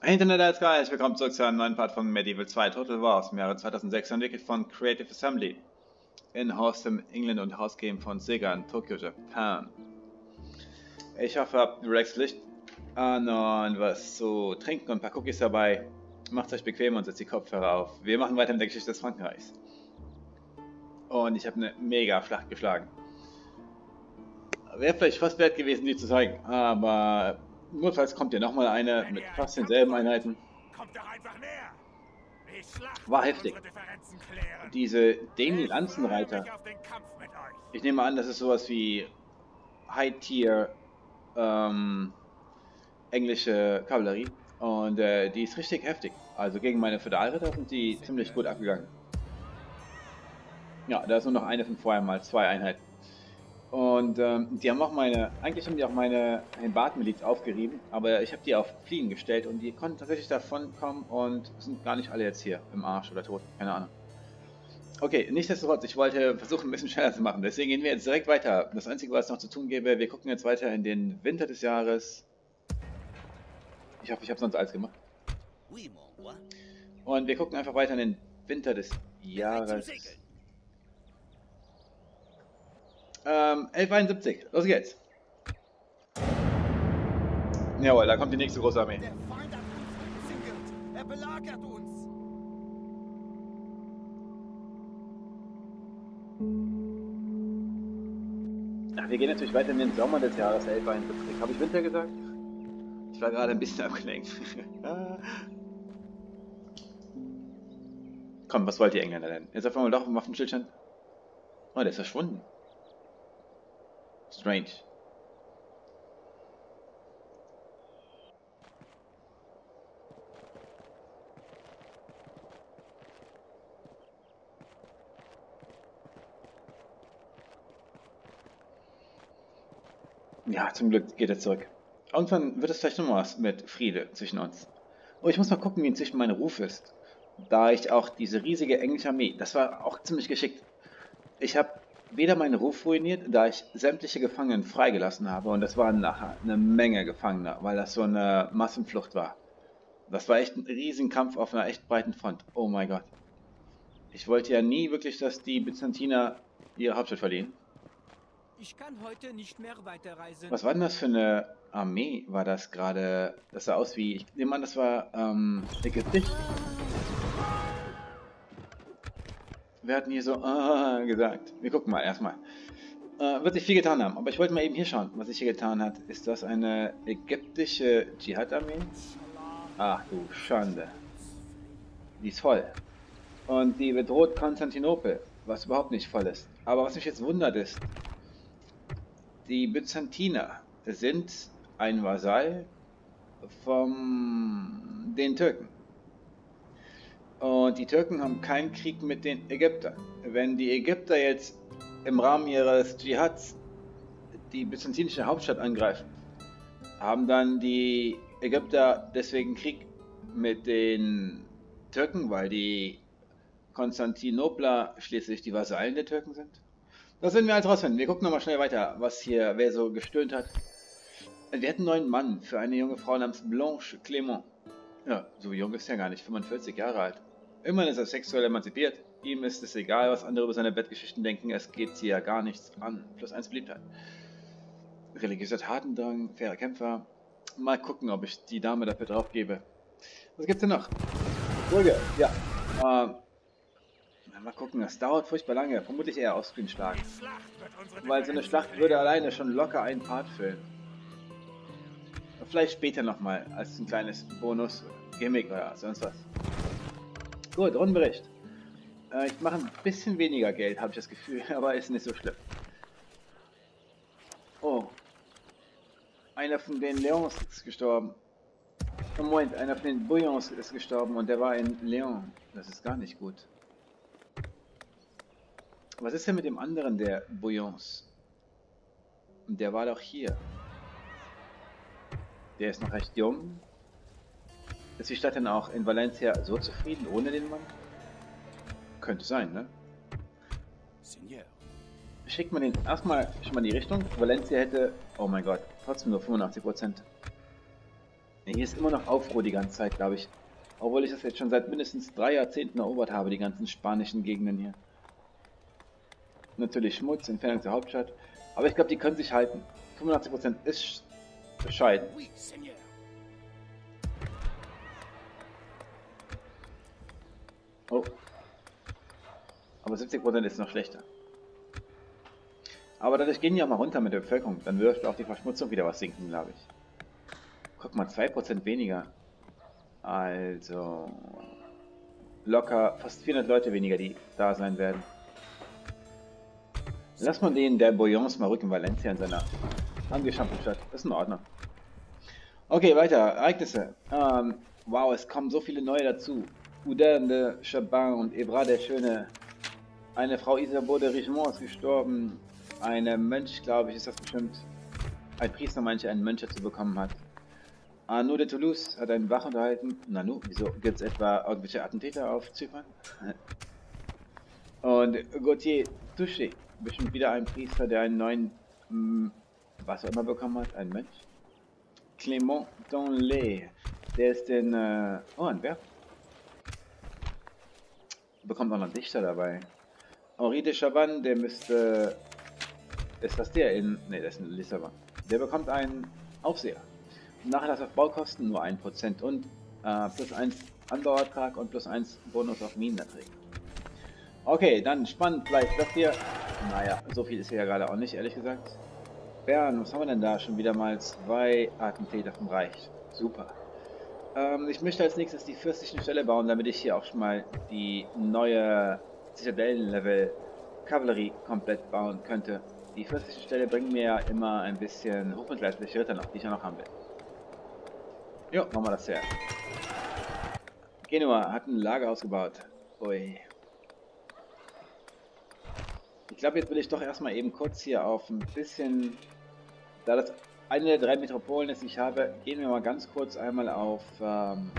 Internet als Geist, willkommen zurück zu einem neuen Part von Medieval 2 Total War aus dem Jahre 2006, entwickelt von Creative Assembly in House in England und Game von Sega in Tokyo, Japan. Ich hoffe, habt Rex Licht an und was zu trinken und ein paar Cookies dabei. Macht euch bequem und setzt die Kopfhörer auf. Wir machen weiter mit der Geschichte des Frankreichs. Und ich habe eine mega Schlacht geschlagen. Wäre vielleicht fast wert gewesen, die zu zeigen, aber Notfalls kommt hier nochmal eine mit fast denselben Einheiten. War heftig. Diese Demi Lanzenreiter. Ich nehme an, das ist sowas wie High-Tier ähm, englische Kavallerie. Und äh, die ist richtig heftig. Also gegen meine Feudalritter sind die ziemlich gut abgegangen. Ja, da ist nur noch eine von vorher mal zwei Einheiten. Und ähm, die haben auch meine, eigentlich haben die auch meine Hembat-Miliz aufgerieben, aber ich habe die auf Fliegen gestellt und die konnten tatsächlich davon kommen und sind gar nicht alle jetzt hier im Arsch oder tot, keine Ahnung. Okay, nichtsdestotrotz, ich wollte versuchen ein bisschen schneller zu machen, deswegen gehen wir jetzt direkt weiter. Das Einzige, was noch zu tun gäbe, wir gucken jetzt weiter in den Winter des Jahres. Ich hoffe, ich habe sonst alles gemacht. Und wir gucken einfach weiter in den Winter des Jahres. Ähm, 1171. Los geht's. Jawohl, da kommt die nächste große Armee. Der Feind hat uns umzingelt. Er belagert uns. Ach, wir gehen natürlich weiter in den Sommer des Jahres 1171. Habe ich Winter gesagt? Ich war gerade ein bisschen abgelenkt. Komm, was wollt ihr Engländer denn? Jetzt auf einmal doch ein Waffenstillstand. Oh, der ist verschwunden. Strange. Ja, zum Glück geht er zurück. Irgendwann wird es vielleicht noch was mit Friede zwischen uns. Oh, ich muss mal gucken, wie inzwischen mein Ruf ist. Da ich auch diese riesige englische Armee, das war auch ziemlich geschickt. Ich habe weder meinen Ruf ruiniert, da ich sämtliche Gefangenen freigelassen habe und das waren nachher eine Menge Gefangener, weil das so eine Massenflucht war. Das war echt ein Riesenkampf auf einer echt breiten Front. Oh mein Gott. Ich wollte ja nie wirklich, dass die Byzantiner ihre Hauptstadt verlieren. Ich kann heute nicht mehr weiterreisen. Was war denn das für eine Armee? War das gerade... Das sah aus wie... Ich nehme an, das war ähm, ägyptisch. Wir hatten hier so ah, gesagt. Wir gucken mal erstmal. Äh, wird sich viel getan haben. Aber ich wollte mal eben hier schauen, was sich hier getan hat. Ist das eine ägyptische Dschihad-Armee? Ach du Schande. Die ist voll. Und die bedroht Konstantinopel, was überhaupt nicht voll ist. Aber was mich jetzt wundert ist, die Byzantiner sind ein Vasall von den Türken. Und die Türken haben keinen Krieg mit den Ägyptern. Wenn die Ägypter jetzt im Rahmen ihres Dschihads die byzantinische Hauptstadt angreifen, haben dann die Ägypter deswegen Krieg mit den Türken, weil die Konstantinopler schließlich die Vasallen der Türken sind? Das werden wir alles rausfinden. Wir gucken nochmal schnell weiter, was hier, wer so gestöhnt hat. Wir hatten einen neuen Mann für eine junge Frau namens Blanche Clément. Ja, so jung ist er gar nicht, 45 Jahre alt. Immerhin ist er sexuell emanzipiert. Ihm ist es egal, was andere über seine Bettgeschichten denken. Es geht sie ja gar nichts an. Plus eins Beliebtheit. Religiöser Tatendrang, fairer Kämpfer. Mal gucken, ob ich die Dame dafür drauf gebe. Was gibt's denn noch? Folge, ja. Ähm, mal gucken, das dauert furchtbar lange. Vermutlich eher Offscreen-Schlag. Weil so eine Schlacht würde alleine schon locker einen Part füllen. Vielleicht später nochmal, als ein kleines Bonus-Gimmick oder sonst was. Gut, Rundenbericht. Äh, ich mache ein bisschen weniger Geld, habe ich das Gefühl, aber ist nicht so schlimm. Oh. Einer von den Leons ist gestorben. Oh, Moment, einer von den Bouillons ist gestorben und der war in Leon. Das ist gar nicht gut. Was ist denn mit dem anderen der Bouillons? Der war doch hier. Der ist noch recht jung. Ist die Stadt denn auch in Valencia so zufrieden ohne den Mann? Könnte sein, ne? Senior. Schickt man den erstmal schon mal in die Richtung. Valencia hätte, oh mein Gott, trotzdem nur 85%. Hier ist immer noch Aufruhr die ganze Zeit, glaube ich. Obwohl ich das jetzt schon seit mindestens drei Jahrzehnten erobert habe, die ganzen spanischen Gegenden hier. Natürlich Schmutz, Entfernung zur Hauptstadt. Aber ich glaube, die können sich halten. 85% ist bescheiden. Oh. Aber 70% ist noch schlechter. Aber dadurch gehen die auch mal runter mit der Bevölkerung. Dann wird auch die Verschmutzung wieder was sinken, glaube ich. Guck mal, 2% weniger. Also... Locker fast 400 Leute weniger, die da sein werden. Lass mal den der Boyons mal rücken, Valencia in seiner angeschafften Stadt. Ist in Ordnung. Okay, weiter. Ereignisse. Ähm, wow, es kommen so viele neue dazu. Oudin de Chabin und Ebra der Schöne. Eine Frau Isabeau de Richemont ist gestorben. Eine Mönch, glaube ich, ist das bestimmt. Ein Priester, manche einen Mönch dazu bekommen hat. Arnaud de Toulouse hat einen Wach unterhalten. Nanu, wieso gibt es etwa irgendwelche Attentäter auf Zypern? Und Gauthier Touché, bestimmt wieder ein Priester, der einen neuen, mh, hm, was auch immer bekommen hat, ein Mönch. Clément Donlé, der ist in, äh, oh, ein Werk. Bekommt auch noch Dichter dabei. Henri de Chaban, der müsste, ist das der in, ne, der ist in Lissabon. Der bekommt einen Aufseher. Nachlass auf Baukosten nur 1% und äh, plus 1 Anbauertrag und plus 1 Bonus auf Minenerträge. Okay, dann spannend bleibt das hier. Naja, so viel ist hier ja gerade auch nicht, ehrlich gesagt. Bern, was haben wir denn da? Schon wieder mal zwei Attentäter vom Reich. Super. Ähm, ich möchte als nächstes die fürstlichen Stelle bauen, damit ich hier auch schon mal die neue Zitadellen-Level Kavallerie komplett bauen könnte. Die fürstliche Stelle bringen mir ja immer ein bisschen hochmittelalterliche Ritter noch, die ich ja noch haben will. Jo, machen wir das her. Genua hat ein Lager ausgebaut. Ui. Ich glaube, jetzt will ich doch erstmal eben kurz hier auf ein bisschen, da das eine der drei Metropolen ist, ich habe, gehen wir mal ganz kurz einmal auf ähm,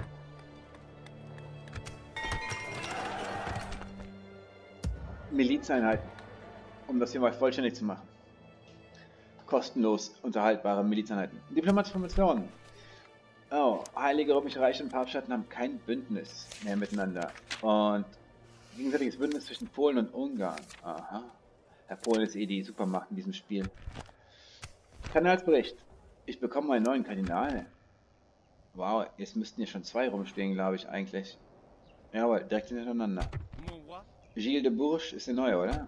Milizeinheiten, um das hier mal vollständig zu machen. Kostenlos unterhaltbare Milizeinheiten. Diplomatische. Oh, Heilige Römische Reich und Papststaaten haben kein Bündnis mehr miteinander. Und gegenseitiges Bündnis zwischen Polen und Ungarn. Aha. Herr Polen ist eh die Supermacht in diesem Spiel. Kanalsbericht. Ich bekomme einen neuen Kardinal. Wow, jetzt müssten hier schon zwei rumstehen, glaube ich, eigentlich. Jawohl, direkt hintereinander. Gilles de Bourges ist der neue, oder?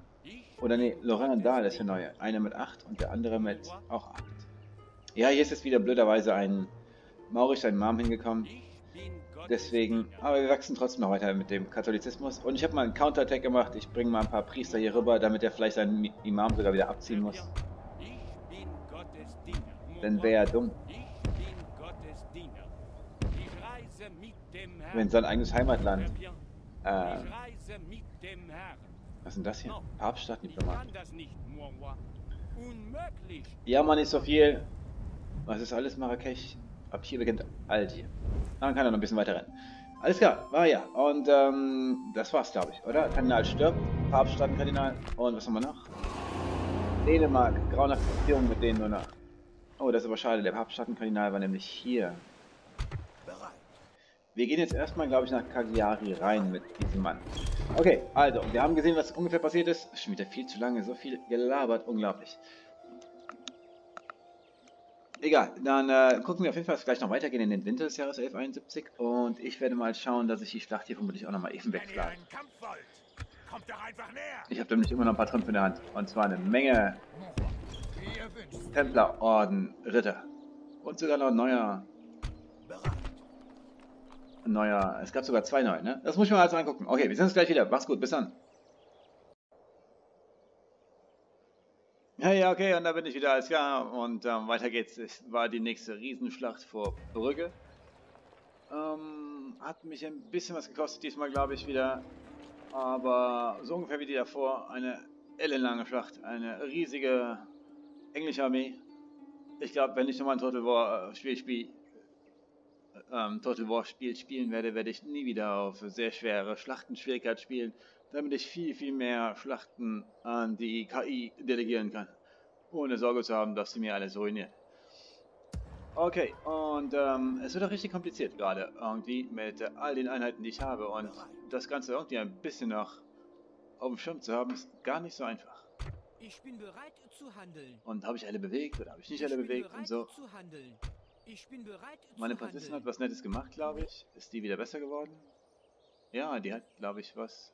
Oder nee, Laurent Dahl ist der neue. Einer mit 8 und der andere mit auch 8. Ja, hier ist jetzt wieder blöderweise ein Maurisch sein Mom hingekommen. Deswegen, aber wir wachsen trotzdem noch weiter mit dem Katholizismus. Und ich habe mal einen Counterattack gemacht. Ich bringe mal ein paar Priester hier rüber, damit er vielleicht seinen Imam sogar wieder abziehen muss. Denn wäre er dumm. Wenn sein eigenes Heimatland. Äh, was denn das hier? Papststaatsdiplomat. Ja, man ist so viel. Was ist alles Marrakesch? Ab hier beginnt Algier. Dann kann er noch ein bisschen weiter rennen. Alles klar, war ja. Und ähm, das war's, glaube ich, oder? Kardinal stirbt, Papststaatenkardinal. Und was haben wir noch? Dänemark, grauenhafte Beziehungen mit denen nur noch. Oh, das ist aber schade, der Papststaatenkardinal war nämlich hier. Wir gehen jetzt erstmal, glaube ich, nach Cagliari rein mit diesem Mann. Okay, also, wir haben gesehen, was ungefähr passiert ist. Schon wieder viel zu lange, so viel gelabert, unglaublich. Egal, dann äh, gucken wir auf jeden Fall gleich noch weitergehen in den Winter des Jahres 1171 und ich werde mal schauen, dass ich die Schlacht hier vermutlich auch nochmal eben wegschlage. Ich habe nämlich immer noch ein paar Trümpfe in der Hand und zwar eine Menge Templerorden, Ritter und sogar noch ein neuer ein neuer, es gab sogar zwei neue, ne? Das muss ich mir also angucken. Okay, wir sehen uns gleich wieder. Mach's gut, bis dann. Ja, ja, okay, und da bin ich wieder, alles klar. Und ähm, weiter geht's. Es war die nächste Riesenschlacht vor Brügge. Ähm, hat mich ein bisschen was gekostet diesmal, glaube ich, wieder. Aber so ungefähr wie die davor. Eine ellenlange Schlacht. Eine riesige englische Armee. Ich glaube, wenn ich nochmal ein Total War äh, Spiel, Spiel, ähm, Total War Spiel spielen werde, werde ich nie wieder auf sehr schwere Schlachtenschwierigkeit spielen damit ich viel, viel mehr Schlachten an die KI delegieren kann, ohne Sorge zu haben, dass sie mir alles ruiniert. Okay, und ähm, es wird auch richtig kompliziert gerade irgendwie mit äh, all den Einheiten, die ich habe. Und das Ganze irgendwie ein bisschen noch auf dem Schirm zu haben, ist gar nicht so einfach. Ich bin bereit zu handeln. Und habe ich alle bewegt oder habe ich nicht alle bewegt und so. Ich Meine Prinzessin hat was Nettes gemacht, glaube ich. Ist die wieder besser geworden? Ja, die hat, glaube ich, was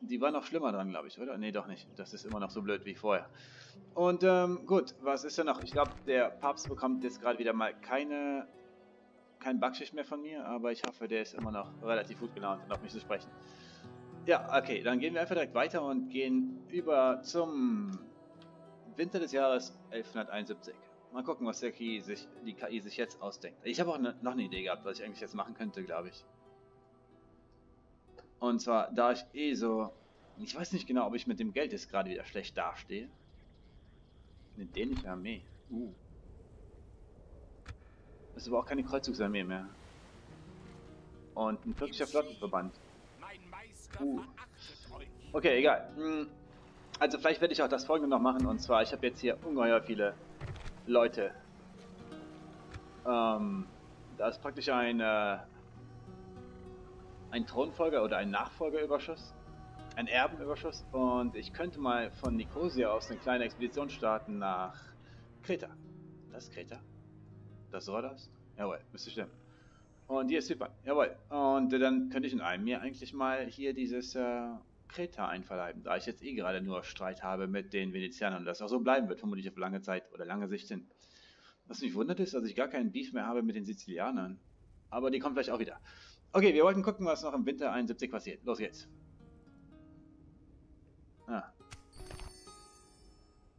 die war noch schlimmer dran, glaube ich, oder? Nee, doch nicht. Das ist immer noch so blöd wie vorher. Und ähm, gut, was ist denn noch? Ich glaube, der Papst bekommt jetzt gerade wieder mal keine kein Backschicht mehr von mir, aber ich hoffe, der ist immer noch relativ gut gelaunt und auf mich zu sprechen. Ja, okay, dann gehen wir einfach direkt weiter und gehen über zum Winter des Jahres 1171. Mal gucken, was der KI sich, die KI sich jetzt ausdenkt. Ich habe auch ne, noch eine Idee gehabt, was ich eigentlich jetzt machen könnte, glaube ich. Und zwar, da ich eh so... Ich weiß nicht genau, ob ich mit dem Geld jetzt gerade wieder schlecht dastehe. Eine dänische Armee. Uh. Das ist aber auch keine Kreuzzugsarmee mehr. Und ein türkischer Flottenverband. Uh. Okay, egal. Hm. Also vielleicht werde ich auch das folgende noch machen. Und zwar, ich habe jetzt hier ungeheuer viele Leute. Ähm, da ist praktisch ein... Äh, ein Thronfolger oder ein Nachfolgerüberschuss, ein Erbenüberschuss und ich könnte mal von Nicosia aus eine kleine Expedition starten nach Kreta. Das ist Kreta? Das war das? Jawohl, müsste stimmen. Und hier ist Zypern. Jawohl. Und dann könnte ich in einem mir eigentlich mal hier dieses äh, Kreta einverleiben, da ich jetzt eh gerade nur Streit habe mit den Venezianern und das auch so bleiben wird, vermutlich auf lange Zeit oder lange Sicht hin. Was mich wundert ist, dass ich gar keinen Beef mehr habe mit den Sizilianern. Aber die kommen vielleicht auch wieder. Okay, wir wollten gucken, was noch im Winter 71 passiert. Los geht's. Ah.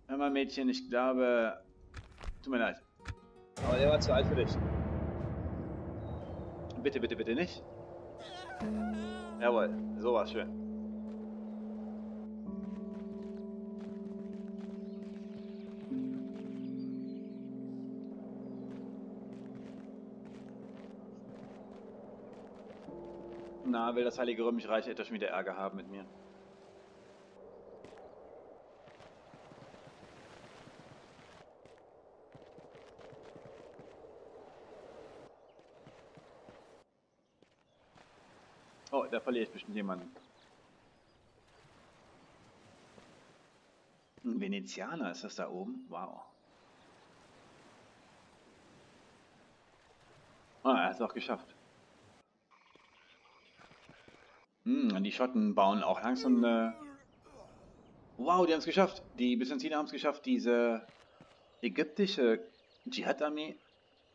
Hör mal, Mädchen, ich glaube... Tut mir leid. Aber der war zu alt für dich. Bitte, bitte, bitte nicht. Jawohl, so war's schön. Na, will das Heilige Römische Reich etwas wieder Ärger haben mit mir. Oh, da verliere ich bestimmt jemanden. Ein Venezianer ist das da oben? Wow. Ah, er hat es auch geschafft. Hm, die Schotten bauen auch langsam eine... Wow, die haben es geschafft. Die Byzantiner haben es geschafft, diese ägyptische Dschihad-Armee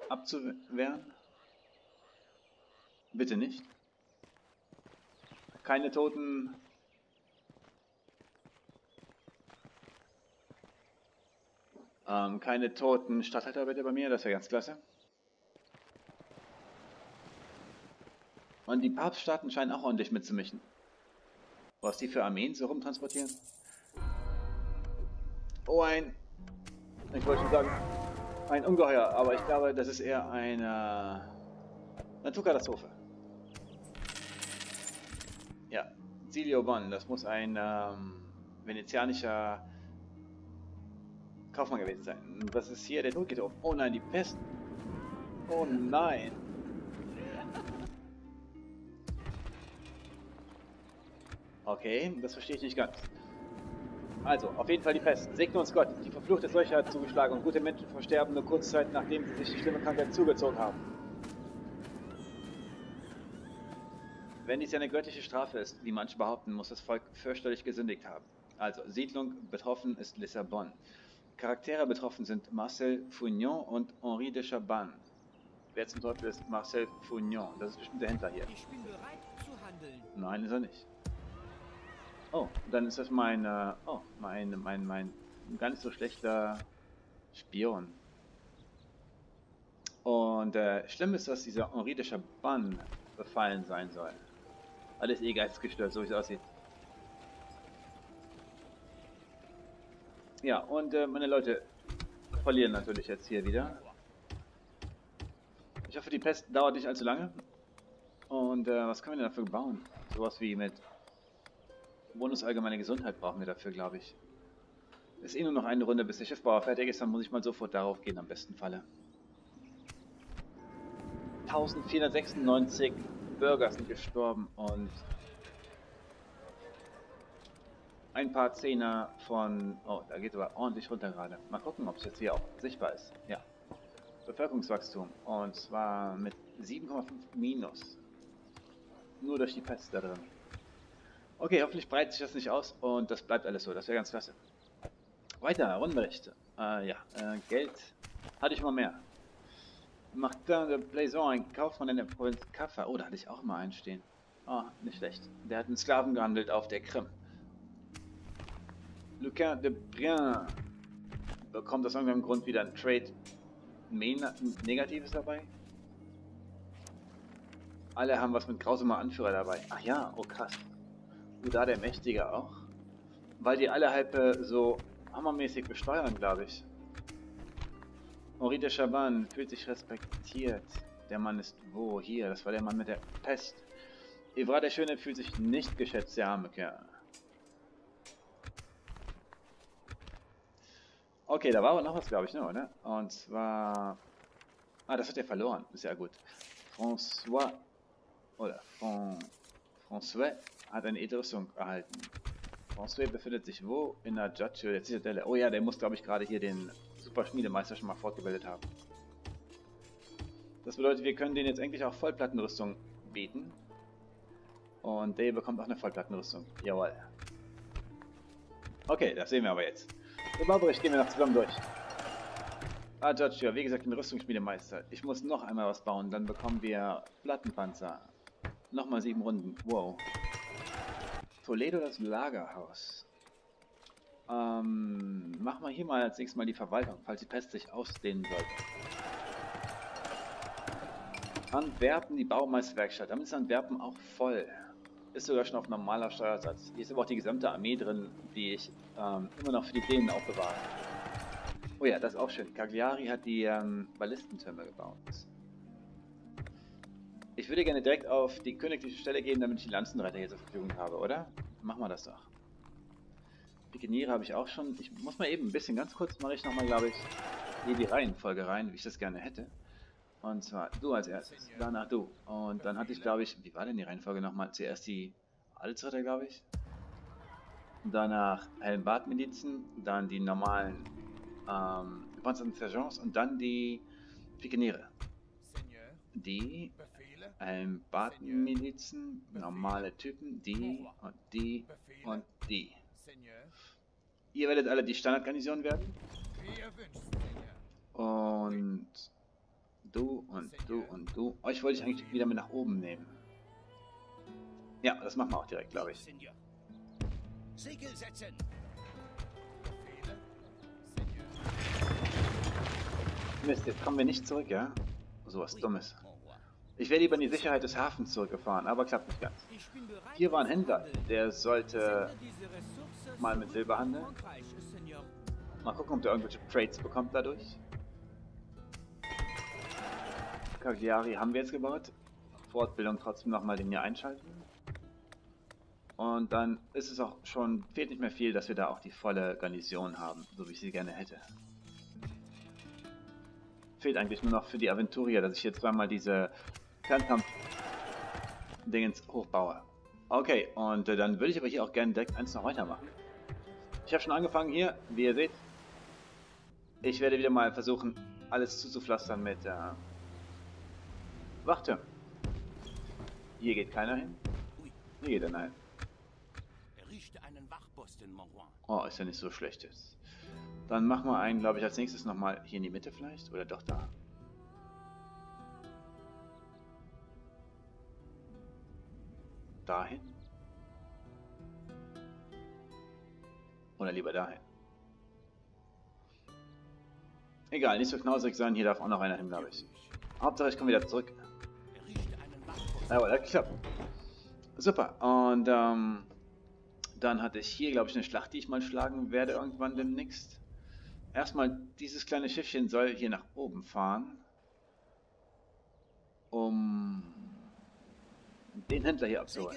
abzuwehren. Bitte nicht. Keine Toten. Ähm, keine toten Stadthalter bitte bei mir, das wäre ganz klasse. Und die Papststaaten scheinen auch ordentlich mitzumischen. Was die für Armeen so rumtransportieren? Oh, ein... Ich wollte schon sagen, ein Ungeheuer, aber ich glaube, das ist eher eine Naturkatastrophe. Ja, Silio Bonn, das muss ein ähm, venezianischer Kaufmann gewesen sein. Was ist hier? Der auf. Oh nein, die Pest. Oh nein. Okay, das verstehe ich nicht ganz. Also, auf jeden Fall die Pest. Segne uns Gott. Die verfluchte Seuche hat zugeschlagen und gute Menschen versterben nur kurze Zeit, nachdem sie sich die schlimme Krankheit zugezogen haben. Wenn dies eine göttliche Strafe ist, wie manche behaupten, muss das Volk fürchterlich gesündigt haben. Also, Siedlung betroffen ist Lissabon. Charaktere betroffen sind Marcel Fugnon und Henri de Chaban. Wer zum Teufel ist Marcel Fugnon? Das ist bestimmt der Händler hier. Ich bin bereit zu handeln. Nein, ist er nicht. Oh, dann ist das mein, äh, oh, mein, mein, mein gar nicht so schlechter Spion. Und äh, schlimm ist, dass dieser Henri de Chaban befallen sein soll. Alles eh geistesgestört, so wie es aussieht. Ja, und äh, meine Leute verlieren natürlich jetzt hier wieder. Ich hoffe, die Pest dauert nicht allzu lange. Und äh, was können wir denn dafür bauen? Sowas wie mit Bonus allgemeine Gesundheit brauchen wir dafür, glaube ich. Ist eh nur noch eine Runde, bis der Schiffbauer fertig ist, dann muss ich mal sofort darauf gehen, am besten Falle. 1496 Bürger sind gestorben und ein paar Zehner von... Oh, da geht aber ordentlich runter gerade. Mal gucken, ob es jetzt hier auch sichtbar ist. Ja. Bevölkerungswachstum. Und zwar mit 7,5 Minus. Nur durch die Pest da drin. Okay, hoffentlich breitet sich das nicht aus und das bleibt alles so. Das wäre ganz klasse. Weiter, Rundenberichte. Äh, ja, äh, Geld hatte ich immer mehr. Martin de Blaison, ein Kaufmann in der Provinz Kaffa. Oh, da hatte ich auch mal einen stehen. Oh, nicht schlecht. Der hat einen Sklaven gehandelt auf der Krim. Lucas de Brien bekommt aus irgendeinem Grund wieder ein Trade Negatives dabei. Alle haben was mit grausamer Anführer dabei. Ach ja, oh krass. Uda der Mächtige auch. Weil die alle halb äh, so hammermäßig besteuern, glaube ich. Henri de Chaban fühlt sich respektiert. Der Mann ist wo? Hier, das war der Mann mit der Pest. Evra der Schöne fühlt sich nicht geschätzt, der arme Kerl. Okay, da war aber noch was, glaube ich, ne, oder? Und zwar... Ah, das hat er verloren. Ist ja gut. François... Oder Fran François hat eine Edrüstung erhalten. François befindet sich wo? In der Judge, der Zitadelle. Oh ja, der muss, glaube ich, gerade hier den Super Schmiedemeister schon mal fortgebildet haben. Das bedeutet, wir können denen jetzt endlich auch Vollplattenrüstung bieten. Und der bekommt auch eine Vollplattenrüstung. Jawohl. Okay, das sehen wir aber jetzt. Den Baubericht gehen wir noch zusammen durch. Ah, Giorgio, wie gesagt, den Rüstungsschmiedemeister. Ich muss noch einmal was bauen, dann bekommen wir Plattenpanzer. Nochmal sieben Runden. Wow. Toledo das Lagerhaus. Ähm, machen wir hier mal als nächstes Mal die Verwaltung, falls die Pest sich ausdehnen sollte. Antwerpen, die Baumeisterwerkstatt. Damit ist Antwerpen auch voll. Ist sogar schon auf normaler Steuersatz. Hier ist aber auch die gesamte Armee drin, die ich ähm, immer noch für die Dänen aufbewahre. Oh ja, das ist auch schön. Cagliari hat die ähm, Ballistentürme gebaut. Ich würde gerne direkt auf die königliche Stelle gehen, damit ich die Lanzenreiter hier zur Verfügung habe, oder? Machen wir das doch. Pikeniere habe ich auch schon. Ich muss mal eben ein bisschen, ganz kurz mache ich nochmal, glaube ich, hier die Reihenfolge rein, wie ich das gerne hätte. Und zwar du als erstes, danach du. Und dann hatte ich, glaube ich, wie war denn die Reihenfolge nochmal? Zuerst die Adelsritter, glaube ich. Danach Helmbart-Milizen, dann die normalen ähm, Sergeants und dann die Pikeniere. Die Helmbart-Milizen, normale Typen, die und die und die. Ihr werdet alle die Standardgarnison werden. Und du und du und du. Euch wollte ich eigentlich wieder mit nach oben nehmen. Ja, das machen wir auch direkt, glaube ich. Segel setzen. Mist, jetzt kommen wir nicht zurück, ja? So was Dummes. Ich wäre lieber in die Sicherheit des Hafens zurückgefahren, aber klappt nicht ganz. Hier war ein Händler, der sollte mal mit Silber handeln. Mal gucken, ob der irgendwelche Trades bekommt dadurch. Cagliari haben wir jetzt gebaut. Fortbildung trotzdem nochmal den hier einschalten. Und dann ist es auch schon, fehlt nicht mehr viel, dass wir da auch die volle Garnison haben, so wie ich sie gerne hätte. Fehlt eigentlich nur noch für die Aventurier, dass ich jetzt zweimal diese Fernkampf-Dingens hochbaue. Okay, und äh, dann würde ich aber hier auch gerne direkt eins noch weitermachen. Ich habe schon angefangen hier, wie ihr seht. Ich werde wieder mal versuchen, alles zuzupflastern mit äh, Wachtürmen. Hier geht keiner hin. Hier geht einer hin. Oh, ist ja nicht so schlecht jetzt. Dann machen wir einen, glaube ich, als nächstes nochmal hier in die Mitte vielleicht. Oder doch da. Dahin. Oder lieber dahin. Egal, nicht so knausrig sein. Hier darf auch noch einer hin, glaube ich. Hauptsache, ich komme wieder zurück. Jawohl, das klappt. Super. Und ähm, dann hatte ich hier, glaube ich, eine Schlacht, die ich mal schlagen werde irgendwann demnächst. Erstmal, dieses kleine Schiffchen soll hier nach oben fahren. Um den Händler hier abzuholen.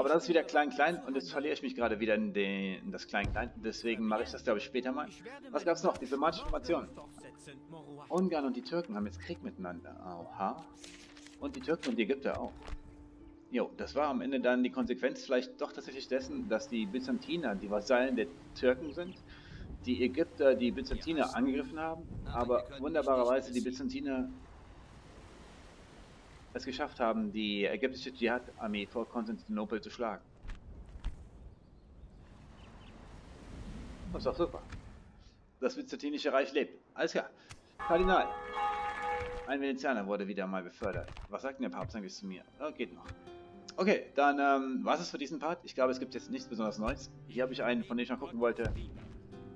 Aber das ist wieder klein-klein und jetzt verliere ich mich gerade wieder in, den, in das klein-klein. Deswegen mache ich das, glaube ich, später mal. Was gab es noch? Diplomatische Informationen. Ungarn und die Türken haben jetzt Krieg miteinander. Aha. Und die Türken und die Ägypter auch. Jo, das war am Ende dann die Konsequenz vielleicht doch tatsächlich dessen, dass die Byzantiner die Vasallen der Türken sind, die Ägypter die Byzantiner angegriffen haben, aber wunderbarerweise die Byzantiner es geschafft haben, die ägyptische Dschihad-Armee vor Konstantinopel zu schlagen. Das ist doch super. Das Byzantinische Reich lebt. Alles klar. Kardinal. Ein Venezianer wurde wieder mal befördert. Was sagt denn der Papst eigentlich zu mir? Oh, geht noch. Okay, dann ähm, war es für diesen Part. Ich glaube, es gibt jetzt nichts besonders Neues. Hier habe ich einen, von dem ich mal gucken wollte,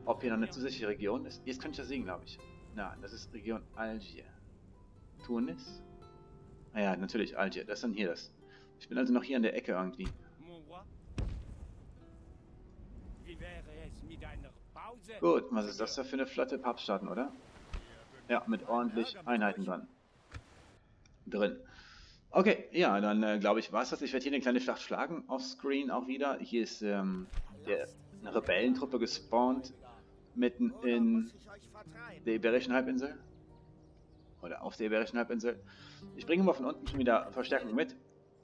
ob hier noch eine zusätzliche Region ist. Jetzt kann ich das sehen, glaube ich. Nein, das ist Region Algier. Tunis? Ah ja, natürlich, Algier. Das ist dann hier das. Ich bin also noch hier an der Ecke irgendwie. Gut, was ist das da für eine flotte Papststaaten, oder? Ja, mit ordentlich Einheiten dran. Drin. Okay, ja, dann äh, glaube ich, war es das. Ich werde hier eine kleine Schlacht schlagen, offscreen auch wieder. Hier ist ähm, der, eine Rebellentruppe gespawnt, mitten in der Iberischen Halbinsel. Oder auf der Iberischen Halbinsel. Ich bringe mal von unten schon wieder Verstärkung mit,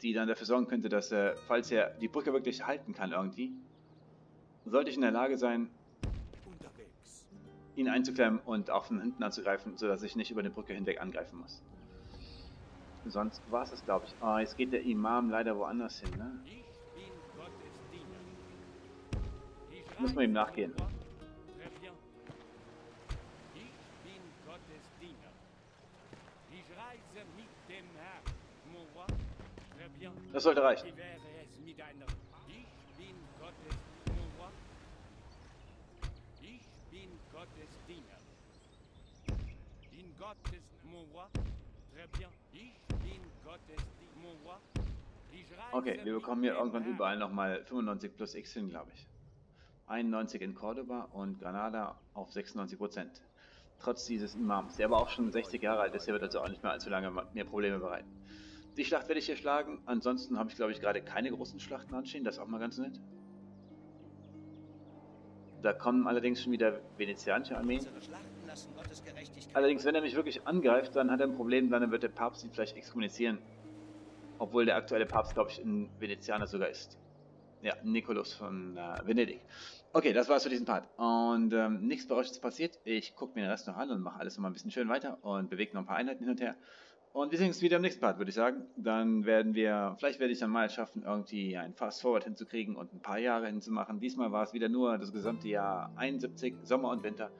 die dann dafür sorgen könnte, dass, äh, falls er die Brücke wirklich halten kann irgendwie, sollte ich in der Lage sein, ihn einzuklemmen und auch von hinten anzugreifen, sodass ich nicht über die Brücke hinweg angreifen muss. Sonst war es das, glaube ich. Oh, jetzt geht der Imam leider woanders hin, ne? Muss man ihm nachgehen. Das sollte reichen. Okay, wir bekommen hier irgendwann überall nochmal 95 plus X hin, glaube ich. 91 in Cordoba und Granada auf 96 Prozent. Trotz dieses Imams, der aber auch schon 60 Jahre alt ist, der wird also auch nicht mehr allzu lange mehr Probleme bereiten. Die Schlacht werde ich hier schlagen, ansonsten habe ich glaube ich gerade keine großen Schlachten anstehen, das ist auch mal ganz nett. Da kommen allerdings schon wieder venezianische Armeen. Allerdings, wenn er mich wirklich angreift, dann hat er ein Problem, dann wird der Papst ihn vielleicht exkommunizieren. Obwohl der aktuelle Papst, glaube ich, in Venezianer sogar ist. Ja, Nicholas von äh, Venedig. Okay, das war's für diesen Part. Und ähm, nichts Überraschendes passiert. Ich gucke mir den Rest noch an und mache alles nochmal ein bisschen schön weiter und bewege noch ein paar Einheiten hin und her. Und wir sehen uns wieder im nächsten Part, würde ich sagen. Dann werden wir, vielleicht werde ich dann mal schaffen, irgendwie ein Fast Forward hinzukriegen und ein paar Jahre hinzumachen. Diesmal war es wieder nur das gesamte Jahr 71, Sommer und Winter.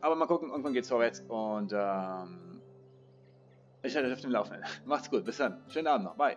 Aber mal gucken, irgendwann geht's vorwärts und ähm, ich halte euch auf dem Laufenden. Macht's gut, bis dann. Schönen Abend noch. Bye.